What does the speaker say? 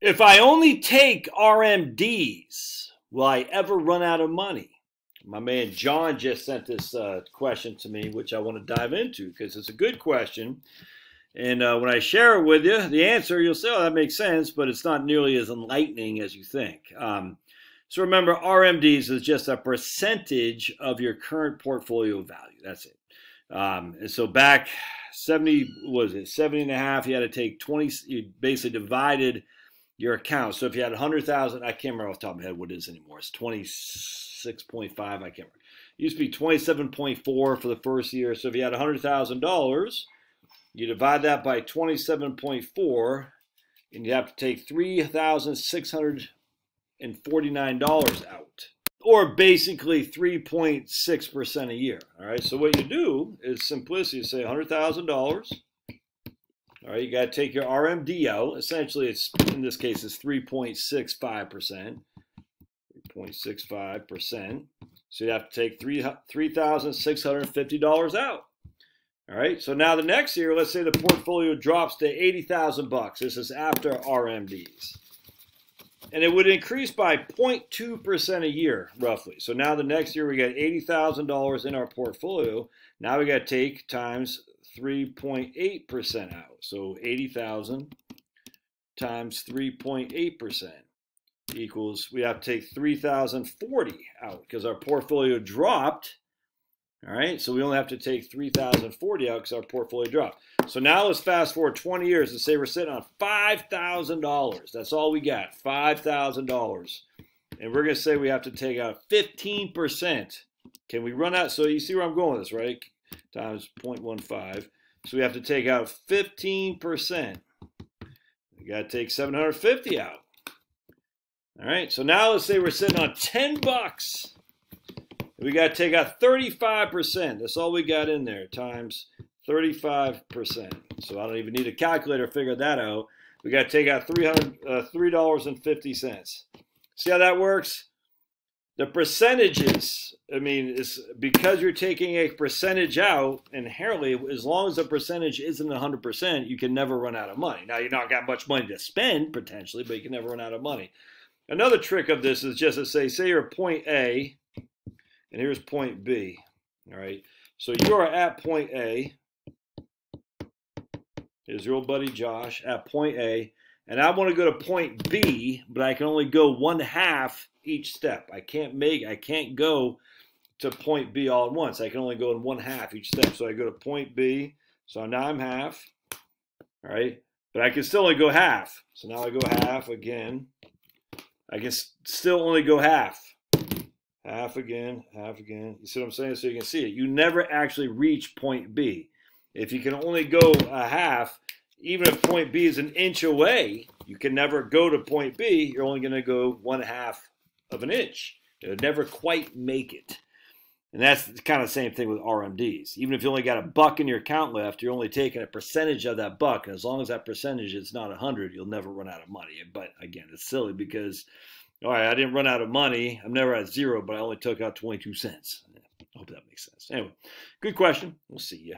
If I only take RMDs, will I ever run out of money? My man John just sent this uh, question to me, which I want to dive into because it's a good question. And uh, when I share it with you, the answer, you'll say, oh, that makes sense, but it's not nearly as enlightening as you think. Um, so remember, RMDs is just a percentage of your current portfolio value. That's it. Um, and so back 70, was it 70 and a half, you had to take 20, you basically divided your account. So if you had 100,000, I can't remember off the top of my head what it is anymore. It's 26.5, I can't remember. It used to be 27.4 for the first year. So if you had $100,000, you divide that by 27.4, and you have to take $3,649 out, or basically 3.6% a year. All right, so what you do is simplicity, say $100,000. All right, you got to take your RMD out. Essentially, it's in this case, it's 3.65%. 3.65%. So you have to take $3,650 out. All right, so now the next year, let's say the portfolio drops to 80,000 bucks. This is after RMDs. And it would increase by 0.2% a year, roughly. So now the next year we got $80,000 in our portfolio. Now we got to take times 3.8% out. So 80,000 times 3.8% equals, we have to take 3,040 out because our portfolio dropped all right, so we only have to take 3,040 out because our portfolio dropped. So now let's fast forward 20 years and say we're sitting on $5,000. That's all we got, $5,000. And we're going to say we have to take out 15%. Can we run out? So you see where I'm going with this, right? Times 0.15. So we have to take out 15%. We got to take 750 out. All right, so now let's say we're sitting on 10 bucks. We got to take out 35%. That's all we got in there, times 35%. So I don't even need a calculator to figure that out. We got to take out uh, $3.50. See how that works? The percentages, I mean, it's because you're taking a percentage out inherently, as long as the percentage isn't 100%, you can never run out of money. Now, you're not got much money to spend potentially, but you can never run out of money. Another trick of this is just to say, say you're point A, and here's point B. All right. So you are at point A. Here's your old buddy Josh at point A. And I want to go to point B, but I can only go one half each step. I can't make, I can't go to point B all at once. I can only go in one half each step. So I go to point B. So now I'm half. All right. But I can still only go half. So now I go half again. I can still only go half half again, half again. You see what I'm saying? So you can see it. You never actually reach point B. If you can only go a half, even if point B is an inch away, you can never go to point B. You're only going to go one half of an inch. You'll never quite make it. And that's kind of the same thing with RMDs. Even if you only got a buck in your account left, you're only taking a percentage of that buck. And as long as that percentage is not 100, you'll never run out of money. But again, it's silly because all right, I didn't run out of money. I'm never at zero, but I only took out 22 cents. I hope that makes sense. Anyway, good question. We'll see you.